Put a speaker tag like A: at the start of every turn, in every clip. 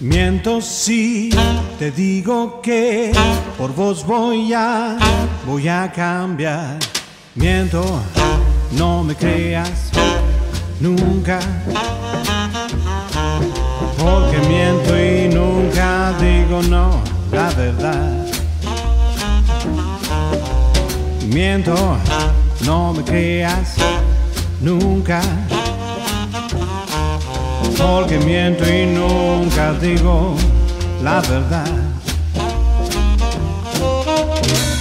A: Miento si te digo que por vos voy a, voy a cambiar. Miento, no me creas nunca. Porque miento y nunca digo no, la verdad. Miento, no me creas nunca. Porque miento y nunca digo la verdad.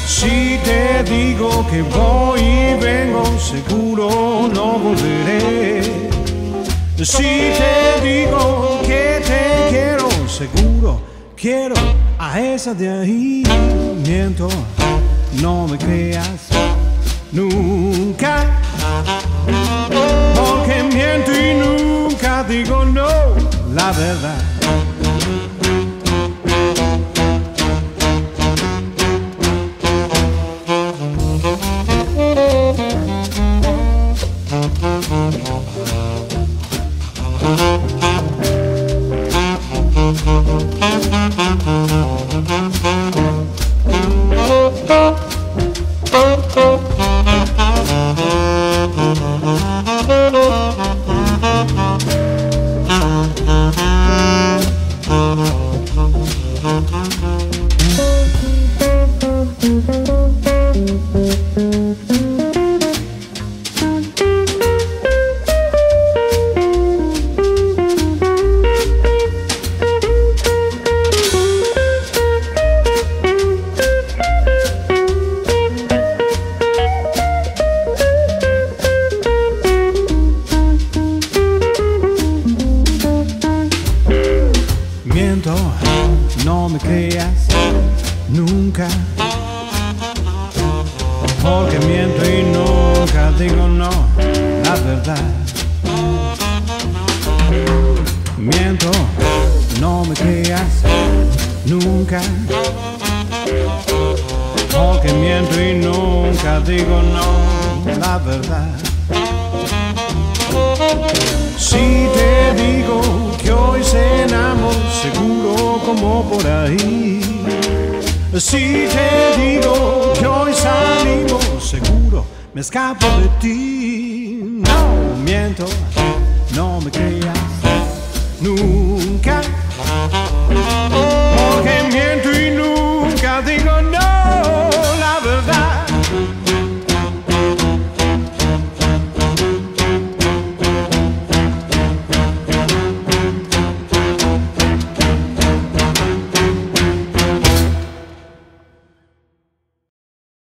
A: Si te digo que voy y vengo, seguro no volveré. Si te digo que te quiero, seguro quiero a esa de ahí. Miento, no me creas nunca. Porque miento y nunca digo no, la verdad. No me creas nunca. Porque miento y nunca digo no, la verdad. Miento, no me creas nunca. Porque miento y nunca digo no, la verdad. Si te digo que hoy cenamos, seguro como por ahí. Si te digo que hoy salimos, seguro me escapo de ti. No miento, no me nunca